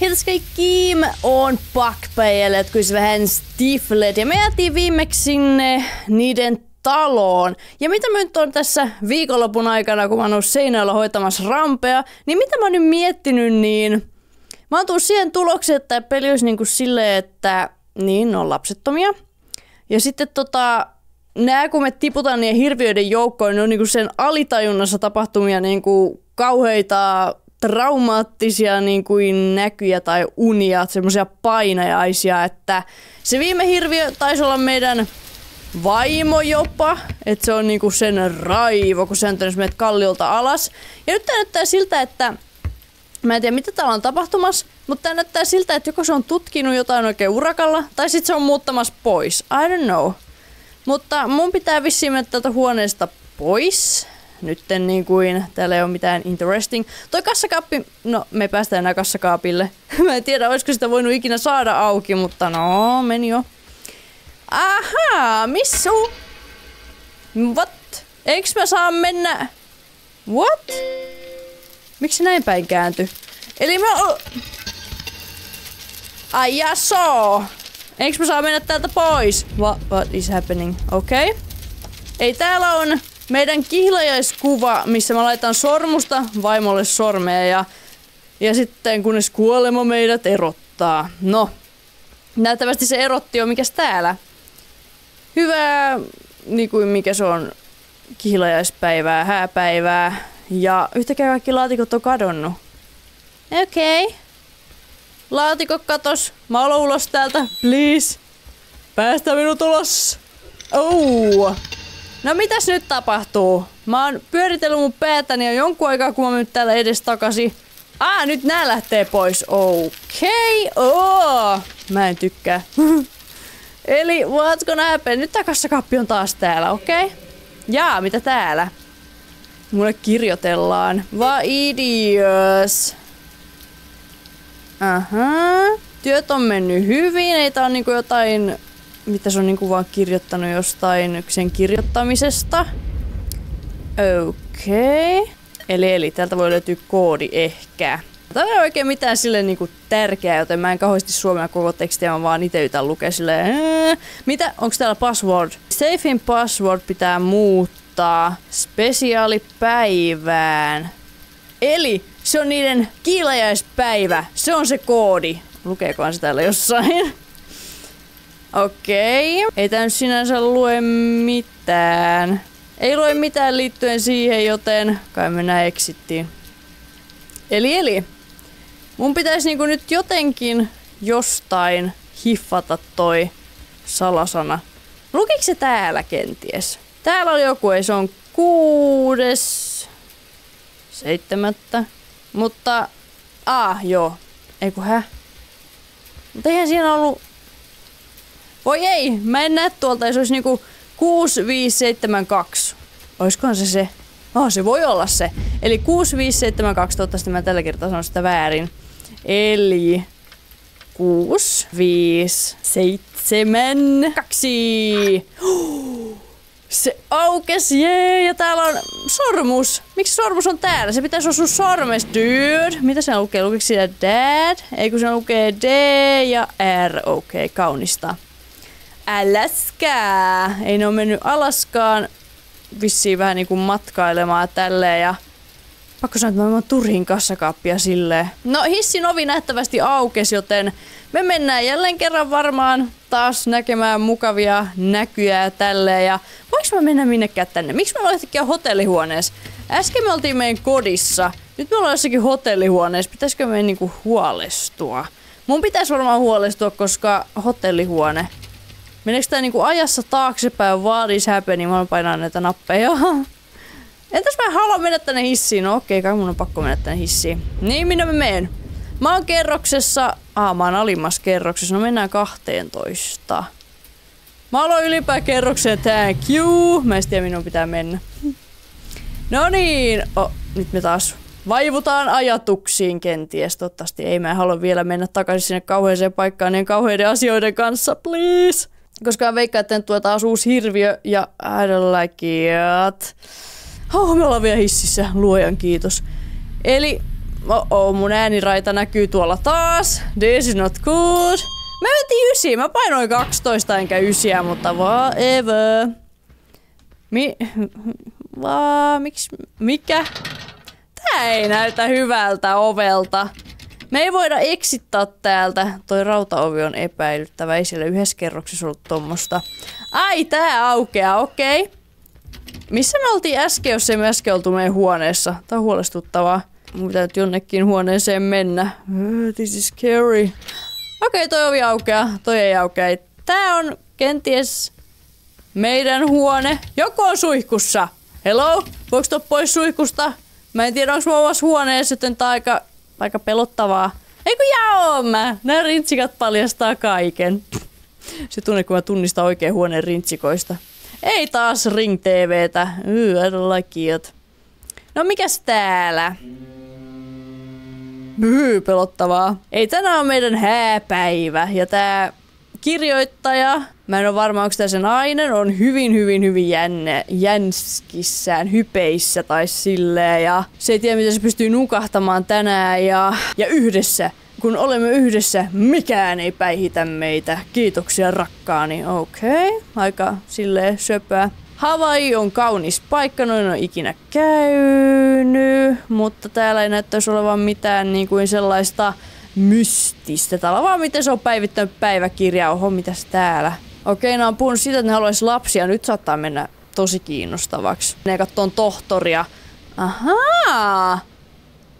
Hej kaikki, mä oon Pakpäijälle, kun vähän stiflet. Ja me jäätiin viimeksi sinne niiden taloon. Ja mitä mä nyt on tässä viikonlopun aikana, kun mä oon seinällä hoitamassa rampea, niin mitä mä oon nyt miettinyt, niin mä oon tullut siihen tulokseen, että peli olisi niinku silleen, että niin, ne on lapsettomia. Ja sitten tota, nää kun me tiputaan niiden hirviöiden joukkoon, ne on niinku sen alitajunnassa tapahtumia niinku kauheita traumaattisia niin kuin näkyjä tai unia, semmoisia painajaisia, että se viime hirviö taisi olla meidän vaimo jopa, että se on niinku sen raivo, kun se on meidät kalliolta alas. Ja nyt tämä näyttää siltä, että mä en tiedä mitä täällä on tapahtumassa, mutta tämä näyttää siltä, että joko se on tutkinut jotain oikein urakalla, tai sitten se on muuttamassa pois. I don't know. Mutta mun pitää vissiin mennä tältä huoneesta pois nytten niin kuin, täällä ei ole mitään interesting. Toi kassakaappi, no me päästään enää kassakaapille. mä en tiedä, olisiko sitä voinut ikinä saada auki, mutta no, meni jo. Ahaa, missu? What? Eiks mä saa mennä? What? Miksi näin päin käänty? Eli mä... Ai ja so. Eiks mä saa mennä täältä pois? What, what is happening? Okei. Okay. Ei täällä on meidän kihlajaiskuva, missä mä laitan sormusta vaimolle sormea ja, ja sitten kunnes kuolema meidät erottaa. No, näyttävästi se erotti jo mikäs täällä. Hyvää, niin kuin mikä se on, kihlajaispäivää, hääpäivää ja yhtäkään kaikki laatikot on kadonnut. Okei. Okay. Laatikko katos. Mä ulos täältä, please. Päästä minut ulos. Oh. No mitäs nyt tapahtuu? Mä oon pyöritellyt mun päätäni jo jonkun aikaa, kun mä nyt täällä edes takaisin. Ah, nyt nää lähtee pois. Okei. Okay. Oh. Mä en tykkää. Eli what's gonna happen? Nyt tää kassakaappi on taas täällä, okei? Okay? Jaa, mitä täällä? Mulle kirjoitellaan. Va idios. Aha. Työt on mennyt hyvin. Ei tää on niinku jotain mitä se on niinku vaan kirjoittanut jostain sen kirjoittamisesta. Okei. Okay. Eli, eli täältä voi löytyä koodi ehkä. Tämä ei ole oikein mitään sille niinku tärkeää, joten mä en kauheasti suomea koko tekstiä, mä vaan itse yritän lukea silleen, Mitä? Onko täällä password? Safein password pitää muuttaa spesiaalipäivään. Eli se on niiden kiilajaispäivä. Se on se koodi. Lukeekohan se täällä jossain? Okei. Okay. Ei nyt sinänsä lue mitään. Ei lue mitään liittyen siihen, joten kai näin eksittiin. Eli eli. Mun pitäisi niinku nyt jotenkin jostain hiffata toi salasana. Lukiko se täällä kenties? Täällä oli joku, ei se on kuudes, seitsemättä. Mutta, ah joo, ei kun hä? Mutta eihän siinä ollut voi ei, mä en näe tuolta, se olisi niinku 6572. Oiskohan se se? Oh, se voi olla se. Eli 6572, toivottavasti mä tällä kertaa sanon sitä väärin. Eli 6, 5, 7, 2. Se aukes, jee, ja täällä on sormus. Miksi sormus on täällä? Se pitäisi osua sormes, dude. Mitä se lukee? Lukiko siinä dad? Ei kun se lukee D ja R. Okei, okay, kaunista. Alaska. Ei ne ole mennyt Alaskaan vissiin vähän niinku matkailemaan tälleen ja pakko sanoa, että mä oon turhin kassakaappia silleen. No hissin ovi nähtävästi aukesi, joten me mennään jälleen kerran varmaan taas näkemään mukavia näkyjä ja tälleen. Ja voiko mä mennä minnekään tänne? Miksi me ollaan yhtäkkiä hotellihuoneessa? Äsken me oltiin meidän kodissa. Nyt me ollaan jossakin hotellihuoneessa. Pitäisikö meidän niinku huolestua? Mun pitäisi varmaan huolestua, koska hotellihuone Meneekö tää niinku ajassa taaksepäin what is happening? Mä painaa näitä nappeja. Entäs mä haluan mennä tänne hissiin? No okei, kai mun on pakko mennä tänne hissiin. Niin, minä mä menen? Mä oon kerroksessa... Ah, mä oon alimmassa kerroksessa. No mennään 12. Mä aloin ylipää kerrokseen, thank you. Mä en tiedä, minun pitää mennä. No niin. Oh, nyt me taas vaivutaan ajatuksiin kenties. Toivottavasti ei. Mä halua vielä mennä takaisin sinne kauheeseen paikkaan niin kauheiden asioiden kanssa, please koska veikkaan, että tuo taas uusi hirviö ja it. Oh, me ollaan vielä hississä, luojan kiitos. Eli oh, oh mun ääniraita näkyy tuolla taas. This is not good. Mä metin ysiä, mä painoin 12 enkä ysiä, mutta whatever. Mi... Vaa, miksi... Mikä? Tää ei näytä hyvältä ovelta. Me ei voida eksittää täältä. Toi rautaovi on epäilyttävä. Ei siellä yhdessä kerroksessa ollut tommosta. Ai, tää aukeaa, okei. Okay. Missä me oltiin äsken, jos ei me äsken oltu meidän huoneessa? Tää on huolestuttavaa. Mun pitää nyt jonnekin huoneeseen mennä. This is scary. Okei, okay, toi ovi aukeaa. Toi ei aukea. Tää on kenties meidän huone. Joku on suihkussa. Hello? Voiko pois suihkusta? Mä en tiedä, onko mä huoneessa, joten tää aika, aika pelottavaa. Eikö jaa mä? Nämä rintsikat paljastaa kaiken. Se tunne, kun mä tunnistan oikein huoneen rintsikoista. Ei taas Ring TVtä. Yy, I don't like it. No mikäs täällä? Myy, pelottavaa. Ei tänään on meidän hääpäivä ja tää kirjoittaja, mä en ole varma onko tämä se nainen, on hyvin hyvin hyvin jänne, jänskissään, hypeissä tai silleen ja se ei tiedä miten se pystyy nukahtamaan tänään ja, ja yhdessä kun olemme yhdessä, mikään ei päihitä meitä. Kiitoksia rakkaani. Okei, okay. aika silleen söpöä. Hawaii on kaunis paikka, noin on ikinä käynyt, mutta täällä ei näyttäisi olevan mitään niin kuin sellaista mystistä. Täällä vaan miten se on päivittänyt päiväkirjaa. Oho, mitäs täällä? Okei, ne on puhunut siitä, että ne haluaisi lapsia. Nyt saattaa mennä tosi kiinnostavaksi. Ne katsoo tohtoria. Ahaa!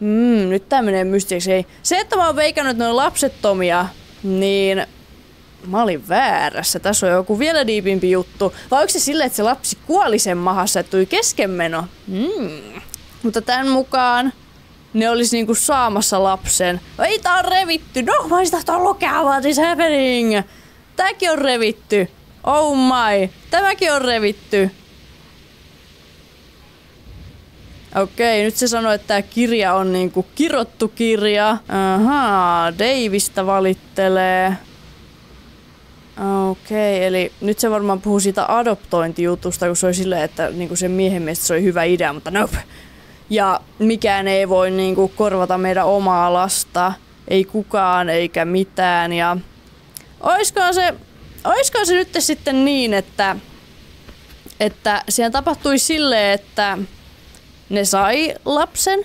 Mm, nyt tää menee mystiksi. Ei. Se, että mä oon veikannut, on lapsettomia, niin mä olin väärässä. Tässä on joku vielä diipimpi juttu. Vai onko se silleen, että se lapsi kuoli sen mahassa, että tuli keskenmeno? Mm. Mutta tämän mukaan ne olisi niinku saamassa lapsen. Ei tää on revitty. No, mä olisin tahtoa lukea what is happening. Tääkin on revitty. Oh my. Tämäkin on revitty. Okei, nyt se sanoi, että tämä kirja on niinku kirottu kirja. Ahaa, Davista valittelee. Okei, eli nyt se varmaan puhuu siitä adoptointijutusta, kun se oli silleen, että niinku sen miehen mielestä se oli hyvä idea, mutta nope. Ja mikään ei voi niinku korvata meidän omaa lasta. Ei kukaan eikä mitään. Ja oiskohan se, oiskohan se nyt sitten niin, että, että siellä tapahtui silleen, että ne sai lapsen,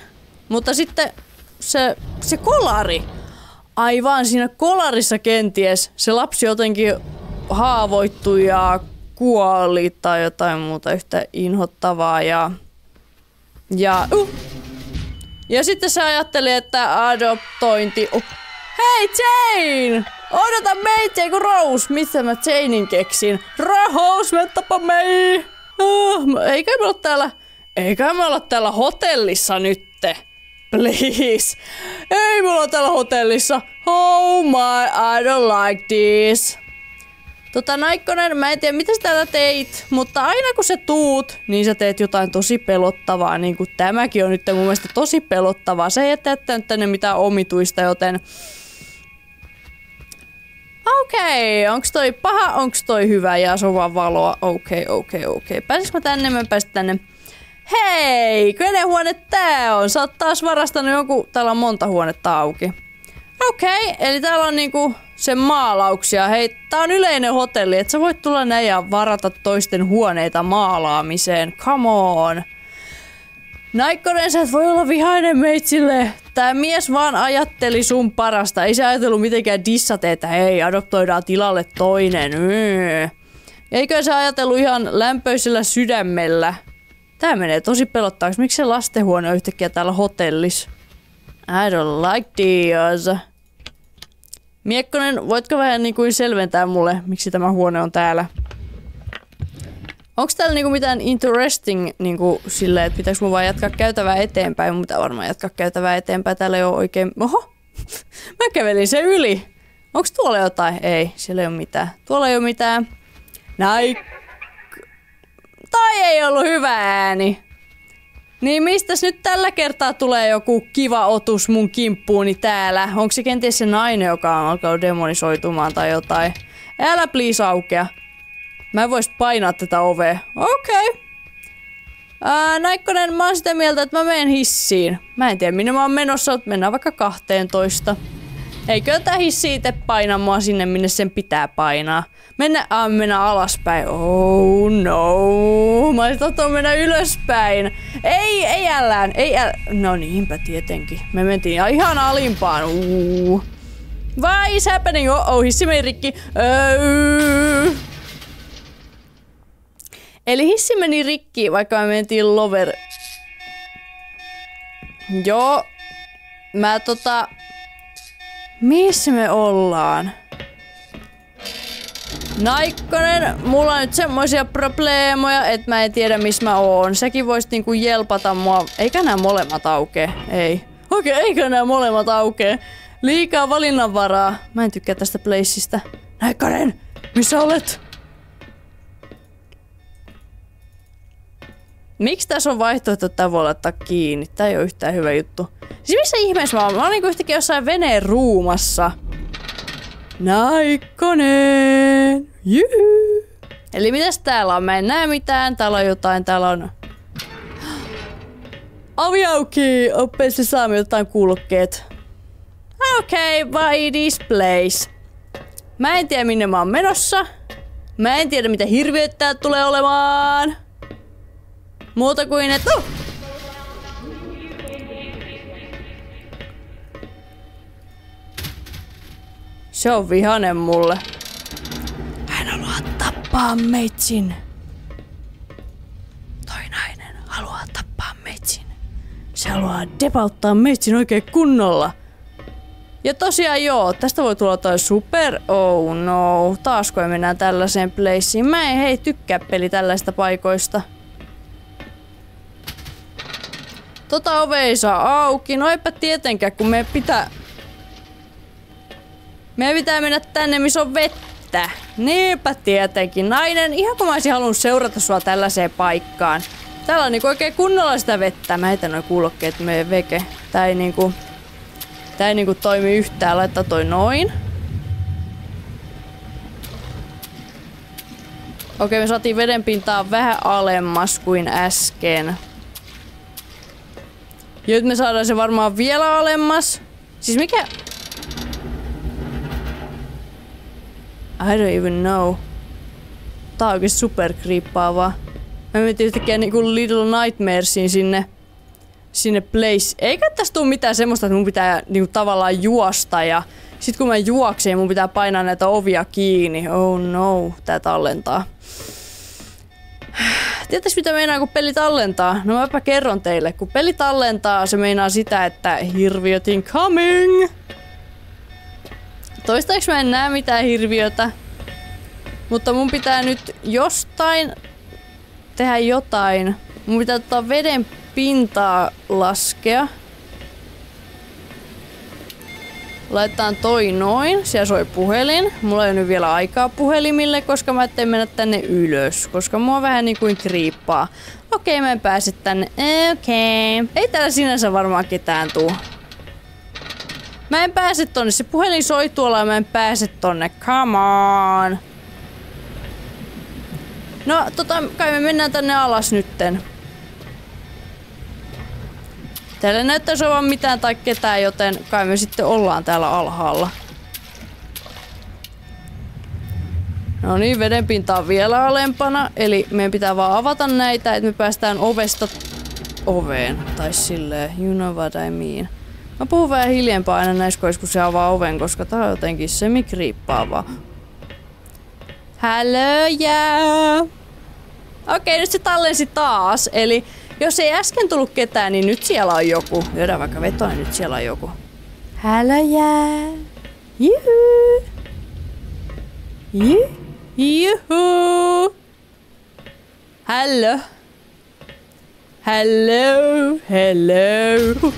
mutta sitten se, se kolari, aivan siinä kolarissa kenties se lapsi jotenkin haavoittui ja kuoli tai jotain muuta yhtä inhottavaa ja, ja, uh. ja sitten se ajatteli, että adoptointi, uh. hei Jane! Odota meitä kun Rose, mistä mä Janein keksin? Rose, me tapa mei! Uh, eikä me ole täällä eikä me olla täällä hotellissa nytte. Please. Ei me olla täällä hotellissa. Oh my, I don't like this. Tota Naikkonen, mä en tiedä mitä sä täällä teit, mutta aina kun sä tuut, niin sä teet jotain tosi pelottavaa, niin kuin tämäkin on nyt mun mielestä tosi pelottavaa. Se ei jättänyt tänne mitään omituista, joten... Okei, okay, onks toi paha, onks toi hyvä ja se on vaan valoa? Okei, okay, okei, okay, okei. Okay. Pääsis mä tänne, mä pääsin tänne. Hei, kenen huone tää on? Sä oot taas varastanut joku, täällä on monta huonetta auki. Okei, okay, eli täällä on niinku sen maalauksia. Hei, tää on yleinen hotelli, että sä voit tulla näin ja varata toisten huoneita maalaamiseen. Come on. Naikkonen, sä et voi olla vihainen meitsille. Tää mies vaan ajatteli sun parasta. Ei se ajatellut mitenkään dissate, että hei, adoptoidaan tilalle toinen. Mm. Eikö se ajatellut ihan lämpöisellä sydämellä? Tää menee tosi pelottavaksi. Miksi se lastenhuone on yhtäkkiä täällä hotellissa? I don't like this. Miekkonen, voitko vähän niin kuin selventää mulle, miksi tämä huone on täällä? Onko täällä niinku mitään interesting niinku silleen, että pitäis mun vaan jatkaa käytävää eteenpäin? Mun pitää varmaan jatkaa käytävää eteenpäin. Täällä ei ole oikein... Oho! Mä kävelin se yli. Onko tuolla jotain? Ei, siellä ei ole mitään. Tuolla ei ole mitään. Näin Toi ei ollut hyvä ääni. Niin mistäs nyt tällä kertaa tulee joku kiva otus mun kimppuuni täällä? Onko se kenties se nainen, joka on alkanut demonisoitumaan tai jotain? Älä please aukea. Mä en vois painaa tätä ovea. Okei. Okay. Ää, Naikkonen, mä oon sitä mieltä, että mä menen hissiin. Mä en tiedä minne mä oon menossa, mutta mennään vaikka 12. Eikö tää hissi itse paina mua sinne, minne sen pitää painaa? Mennä, ah, mennä alaspäin. Oh no. Mä olisin mennä ylöspäin. Ei, ei ällään. Ei äl... No niinpä tietenkin. Me mentiin ihan alimpaan. Uh. Why is happening? Oh, oh hissi meni rikki. Öö. Eli hissi meni rikki, vaikka me mentiin lover. Joo. Mä tota... Missä me ollaan? Naikkonen, mulla on nyt semmoisia probleemoja, että mä en tiedä missä mä oon. Säkin voisit niinku jelpata mua. Eikä nämä molemmat aukee. Ei. Okei, okay, eikä nämä molemmat aukee. Liikaa valinnanvaraa. Mä en tykkää tästä placeista. Naikkonen, missä olet? Miksi tässä on vaihtoehto, että voi laittaa kiinni? Tää ei ole yhtään hyvä juttu. Siis missä ihmeessä mä oon? Mä oon niinku yhtäkkiä jossain veneen ruumassa. Naikkonen! Jyhy! Eli mitäs täällä on? Mä en näe mitään. Täällä on jotain. Täällä on... Ovi auki! Oppeessa saamme jotain kuulokkeet. Okei, okay, by this place. Mä en tiedä minne mä oon menossa. Mä en tiedä mitä hirviöt tää tulee olemaan. Muuta kuin että... Oh! Se on vihanen mulle. Hän haluaa tappaa meitsin. Toi nainen haluaa tappaa meitsin. Se haluaa depauttaa meitsin oikein kunnolla. Ja tosiaan joo, tästä voi tulla toi super, oh no, taas kun mennään tällaiseen placeen. Mä en hei tykkää peli tällaista paikoista. Tota ove ei saa auki, no eipä tietenkään, kun me pitää meidän pitää mennä tänne, missä on vettä. Niinpä tietenkin. Nainen, ihan kun mä olisin halunnut seurata sua tällaiseen paikkaan. Täällä on niinku oikein kunnolla sitä vettä. Mä heitän noin kuulokkeet meidän veke. Tää ei niinku... Tää ei niinku toimi yhtään. Laittaa toi noin. Okei, me saatiin vedenpintaa vähän alemmas kuin äsken. Ja nyt me saadaan se varmaan vielä alemmas. Siis mikä... I don't even know. Tää on oikein superkriippaavaa. Mä menin yhtäkkiä niinku Little Nightmaresiin sinne, sinne place. Eikä tästä tule mitään semmoista, että mun pitää niinku tavallaan juosta ja sit kun mä juoksen, mun pitää painaa näitä ovia kiinni. Oh no, tää tallentaa. Tietäis mitä meinaa kun peli tallentaa? No mäpä kerron teille. Kun peli tallentaa, se meinaa sitä, että hirviöt incoming! Toistaiseksi mä en näe mitään hirviötä. Mutta mun pitää nyt jostain tehdä jotain. Mun pitää ottaa veden pintaa laskea. Laitetaan toi noin. Siellä soi puhelin. Mulla ei nyt vielä aikaa puhelimille, koska mä etteen mennä tänne ylös. Koska mua vähän niin kuin kriippaa. Okei, mä en pääse tänne. Okei. Okay. Ei täällä sinänsä varmaan ketään tuu. Mä en pääse tonne. Se puhelin soi tuolla ja mä en pääse tonne. Come on. No, tota, kai me mennään tänne alas nytten. Täällä ei näyttäisi olevan mitään tai ketään, joten kai me sitten ollaan täällä alhaalla. No niin, vedenpinta on vielä alempana, eli meidän pitää vaan avata näitä, että me päästään ovesta oveen. Tai silleen, you know what I mean. Mä puhun vähän hiljempaa aina näissä kun se avaa oven, koska tää on jotenkin semikriippaava. Hälö yeah. Okei, nyt se tallensi taas. Eli jos ei äsken tullut ketään, niin nyt siellä on joku. Lyödään vaikka vetoa, niin nyt siellä on joku. Hälö yeah. Juhu. Juhu. Juhu. Hello. Hello. Hello.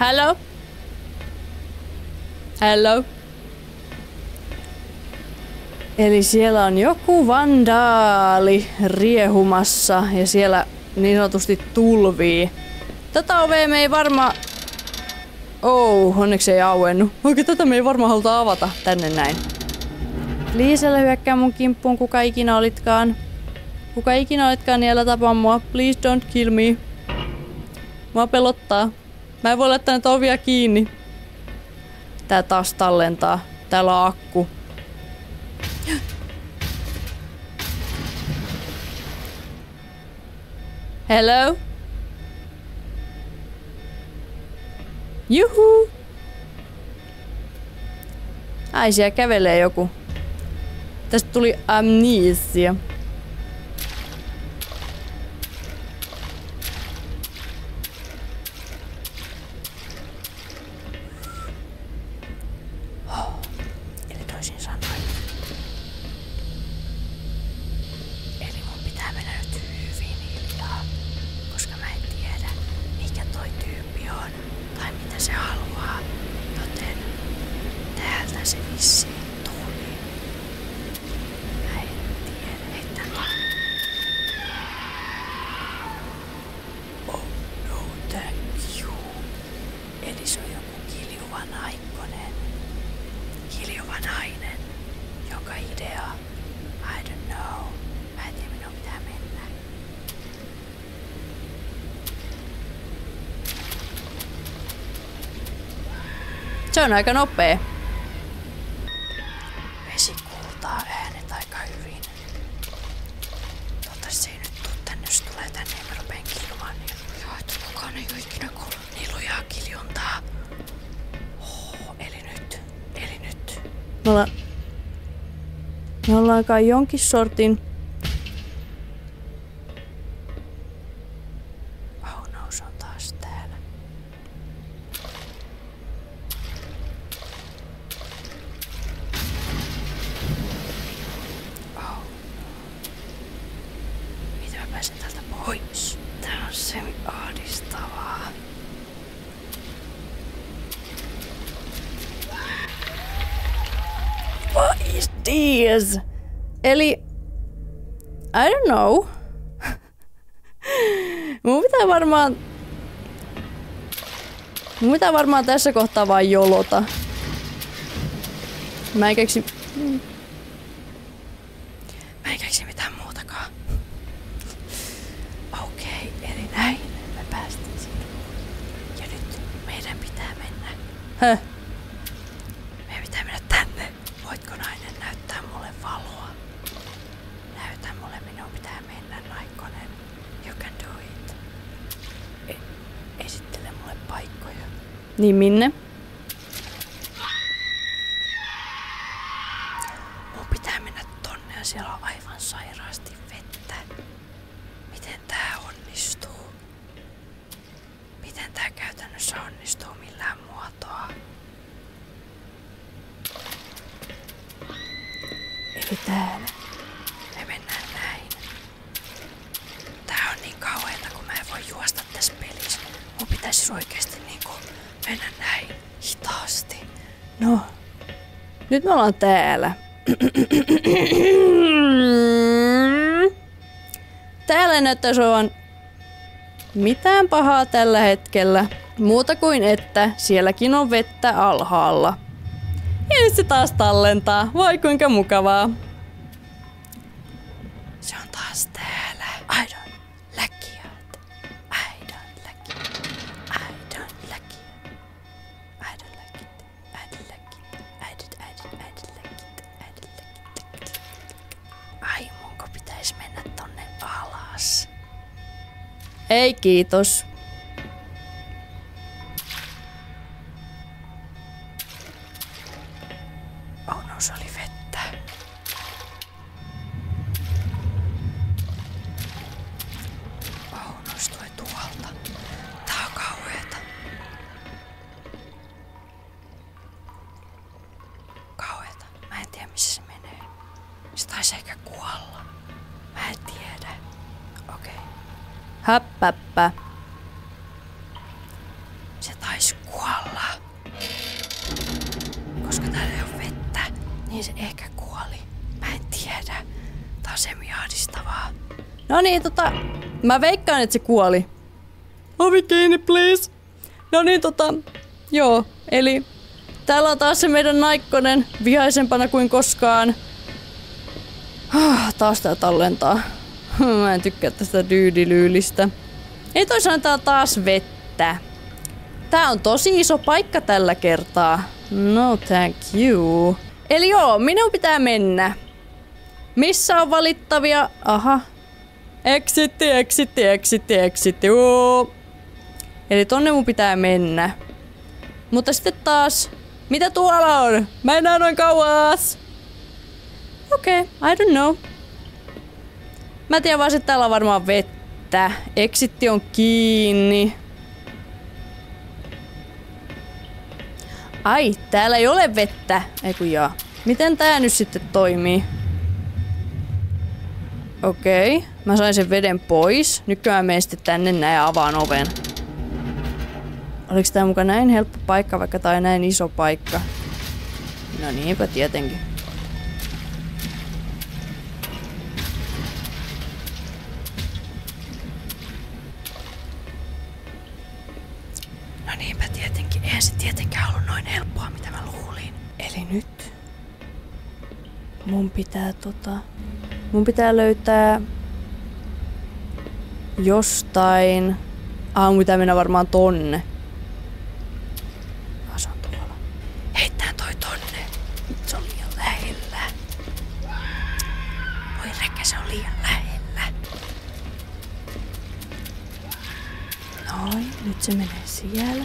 Hello? Hello? Eli siellä on joku vandaali riehumassa ja siellä niin sanotusti tulvii. Tätä ovea me ei varma... Oh, onneksi ei auennu. Oikein tätä me ei varmaan haluta avata tänne näin. Please älä hyökkää mun kimppuun, kuka ikinä olitkaan. Kuka ikinä olitkaan, niin älä tapa mua. Please don't kill me. Mua pelottaa. Mä en voi laittaa näitä ovia kiinni. Tää taas tallentaa. Täällä on akku. Hello? Juhu! Ai, siellä kävelee joku. Tästä tuli amnesia. Se haluaa. Joten täältä se vissiin tuli. Mä en tiedä, että... Oh no, thank you. Eli se on joku kiljuva naikkonen. Kiljuva nainen, joka idea, I don't know. Mä en tiedä, minun pitää mennä. Se on aika nopea. Vesi kuultaa äänet aika hyvin. Toivottavasti se ei nyt tuu tänne, jos tulee tänne ja mä rupeen kiljumaan. Niin joo, että kukaan ei oo ikinä kuullut niin lujaa kiljuntaa. Oh, eli nyt, eli nyt. Me ollaan, me ollaan kai jonkin sortin... Oh no, se on taas täällä. Oh. Miten mä pääsen täältä pois? Tää on se ahdistavaa. What is this? Eli... I don't know. Mun pitää varmaan... Mun pitää varmaan tässä kohtaa vaan jolota. Mä en keksi... Mä en keksi mitään muutakaan. Okei, okay, eli näin me päästiin sinne. Ja nyt meidän pitää mennä. Höh? Meidän pitää mennä tänne. Voitko nainen näyttää mulle valoa? Näytä mulle, minun pitää mennä, naikkonen. You can do it. E- esittele mulle paikkoja. Niin minne? Me ollaan täällä. Täällä näyttäisi olevan mitään pahaa tällä hetkellä. Muuta kuin että sielläkin on vettä alhaalla. Ja nyt se taas tallentaa. Voi kuinka mukavaa. Ei kiitos. Häppäppä. Se taisi kuolla. Koska täällä ei ole vettä, niin se ehkä kuoli. Mä en tiedä. Tää on semi-ahdistavaa. No niin, tota... Mä veikkaan, että se kuoli. Ovi kiinni, please. No niin, tota... Joo, eli... Täällä on taas se meidän naikkonen, vihaisempana kuin koskaan. Ah, taas tää tallentaa. Mä en tykkää tästä dyydilyylistä. Ei toisaalta taas vettä. Tää on tosi iso paikka tällä kertaa. No thank you. Eli joo, minun pitää mennä. Missä on valittavia? Aha. Exitti, exitti, exitti, exitti. Joo. Eli tonne mun pitää mennä. Mutta sitten taas, mitä tuolla on? Mä en näe noin kauas. Okei, okay, I don't know. Mä tiedän vaan, että täällä on varmaan vettä. Exitti on kiinni. Ai, täällä ei ole vettä. Eiku jaa. Miten tää nyt sitten toimii? Okei, okay. mä sain sen veden pois. Nykyään menen sitten tänne näin ja avaan oven. Oliko tää mukaan näin helppo paikka, vaikka tää on näin iso paikka? No niinpä tietenkin. No niinpä tietenkin. Eihän se tietenkään ollut noin helppoa, mitä mä luulin. Eli nyt mun pitää tota... Mun pitää löytää jostain... Ah, mun pitää mennä varmaan tonne. Se menee siellä.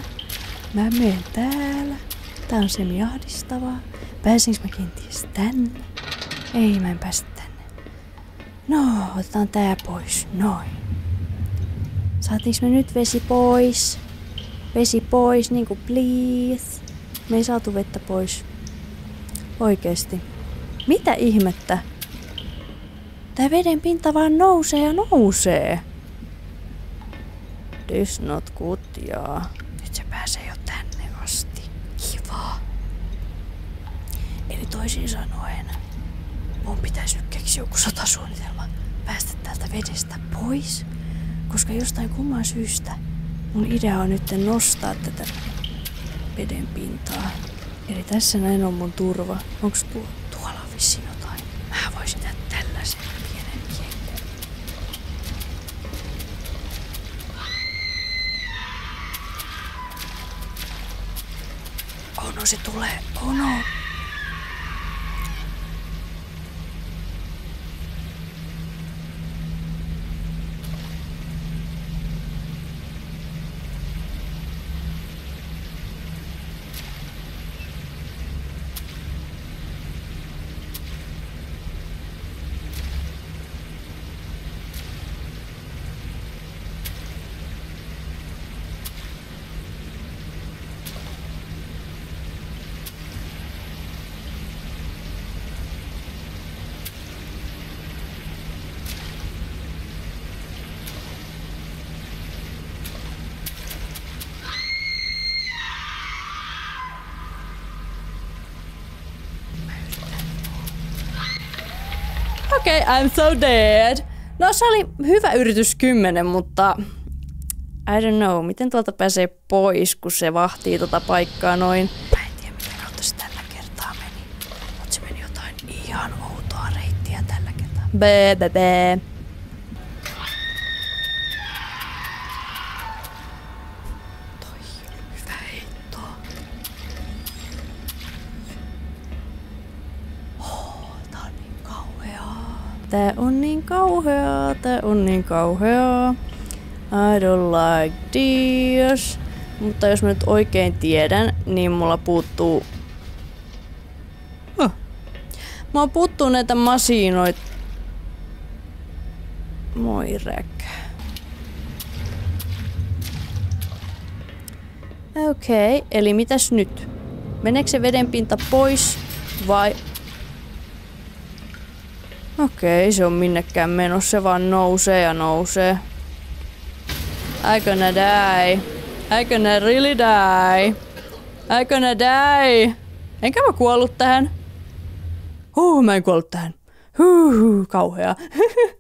Mä menen täällä. Tää on semi ahdistavaa. Pääsinkö mä kenties tänne? Ei, mä en päästä tänne. No, otetaan tää pois. Noin. Saatiinko me nyt vesi pois? Vesi pois, niinku please. Me ei saatu vettä pois. Oikeesti. Mitä ihmettä? Tää veden pinta vaan nousee ja nousee. This not good, jaa. Nyt se pääsee jo tänne asti. Kiva. Eli toisin sanoen, mun pitäisi nyt keksiä joku sotasuunnitelma päästä täältä vedestä pois. Koska jostain kumman syystä mun idea on nyt nostaa tätä veden pintaa. Eli tässä näin on mun turva. Onks tuo, tuolla vissiin No, se tulee. Oh no. Okei, okay, I'm so dead. No se oli hyvä yritys kymmenen, mutta I don't know, miten tuolta pääsee pois, kun se vahtii tota paikkaa noin. Mä en tiedä, mitä kautta se tällä kertaa meni. Mutta se meni jotain ihan outoa reittiä tällä kertaa. Bää, bää, bää. Tää on niin kauheaa, tää on niin kauheaa. I don't like this. Mutta jos mä nyt oikein tiedän, niin mulla puuttuu... Oh. Mulla puuttuu näitä masinoita. Moi räkkä. Okei, okay, eli mitäs nyt? Meneekö se vedenpinta pois vai... Okei, okay, se on minnekään menossa, se vaan nousee ja nousee. I gonna die. I gonna really die. I gonna die. Enkä mä kuollut tähän. Huh, mä en kuollut tähän. Huh, kauhea.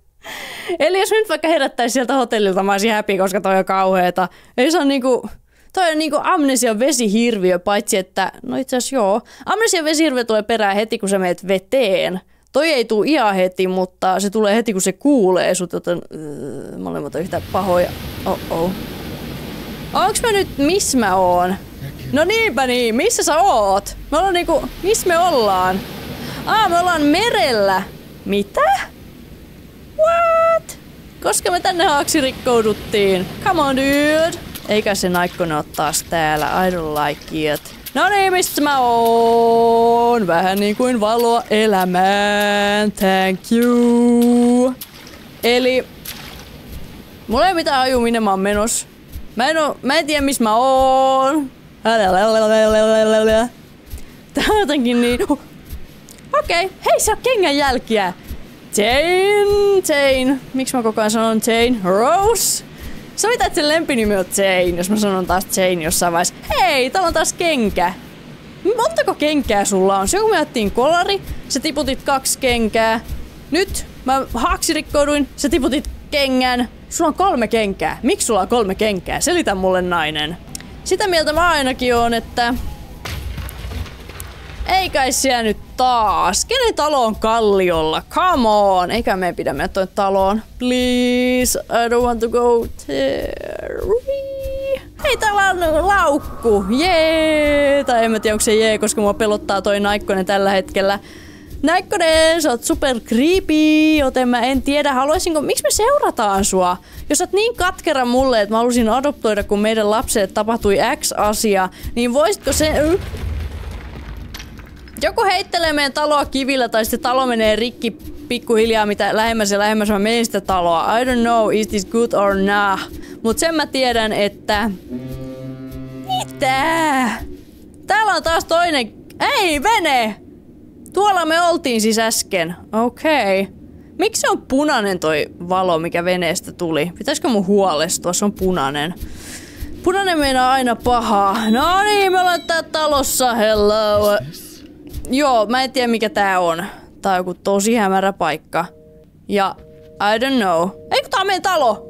Eli jos nyt vaikka herättäisi sieltä hotellilta, mä olisin happy, koska toi on kauheeta. Ei se on niinku... Toi on niinku amnesia vesihirviö, paitsi että... No itse asiassa joo. Amnesia vesihirviö tulee perään heti, kun sä meet veteen. Toi ei tule ihan heti, mutta se tulee heti kun se kuulee sut, joten äh, molemmat on yhtä pahoja. Oh oh. Onks mä nyt, missä mä oon? No niinpä niin, missä sä oot? Me ollaan niinku, missä me ollaan? Aa, me ollaan merellä. Mitä? What? Koska me tänne haaksi rikkouduttiin? Come on, dude. Eikä se naikkonen ole taas täällä. I don't like it. No niin, mistä mä oon? Vähän niin kuin valoa elämään. Thank you. Eli... Mulla ei mitään aju, minne mä oon menos. Mä en, oo, mä en tiedä, missä mä oon. Tää on jotenkin niin... Okei, okay. hei se on kengän jälkiä. Jane, Jane. Miksi mä koko ajan sanon Jane? Rose? Sovita, että sen lempinimi on Jane, jos mä sanon taas Jane jossain vaiheessa. Hei, täällä on taas kenkä. Montako kenkää sulla on? Se kun me jättiin kolari, sä tiputit kaksi kenkää. Nyt mä haaksirikkouduin, sä tiputit kengän. Sulla on kolme kenkää. Miksi sulla on kolme kenkää? Selitä mulle nainen. Sitä mieltä mä ainakin on, että... Ei kai siellä nyt taas. Kenen talo on kalliolla? Come on! Eikä me pidä mennä tuonne taloon. Please, I don't want to go there. Hei, täällä on laukku. Jee! Tai en mä tiedä, onko se jee, koska mua pelottaa toi naikkonen tällä hetkellä. Näikkönen, sä oot super creepy, joten mä en tiedä, haluaisinko, miksi me seurataan sua? Jos sä oot niin katkera mulle, että mä halusin adoptoida, kun meidän lapselle tapahtui X asia, niin voisitko se... Joku heittelee meidän taloa kivillä tai sitten talo menee rikki pikkuhiljaa, mitä lähemmäs ja lähemmäs mä menen sitä taloa. I don't know, is this good or nah. Mut sen mä tiedän, että... Mitä? Täällä on taas toinen... Ei, vene! Tuolla me oltiin siis äsken. Okei. Okay. Miksi se on punainen toi valo, mikä veneestä tuli? Pitäisikö mun huolestua? Se on punainen. Punainen meinaa aina pahaa. No niin, me ollaan talossa. Hello. Joo, mä en tiedä mikä tää on. Tää on joku tosi hämärä paikka. Ja I don't know. Eikö tää on meidän talo?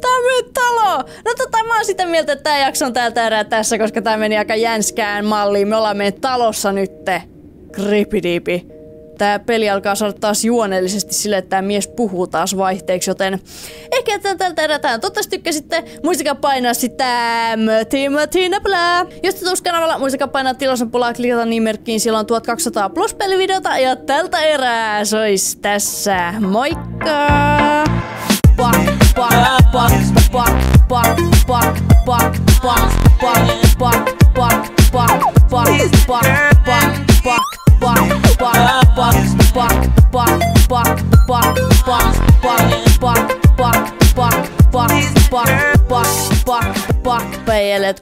Tää on meidän talo! No tota, mä oon sitä mieltä, että tää jakso on täältä erää tässä, koska tää meni aika jänskään malliin. Me ollaan meidän talossa nytte. Kripidiipi. Tää peli alkaa saada taas juonellisesti sille, että tämä mies puhuu taas vaihteeksi, joten ehkä tältä erätään. Toivottavasti tykkäsitte. Muistakaa painaa sitä möti naplaa. Jos kanavalla, muistakaa painaa tilasen pulaa, klikata niin merkkiin. Siellä on 1200 plus pelivideota ja tältä erää se olisi tässä. Moikka! Pak, pak, pak, pak, pak, pak, pak, pak, pak, pak, pak, pak, pak, pak, pak, pak, buck, the buck, the buck, the buck, the buck, the buck, the buck, the buck, the buck, the buck, the buck, the buck, the buck, the buck, the buck, the buck, the buck, the buck,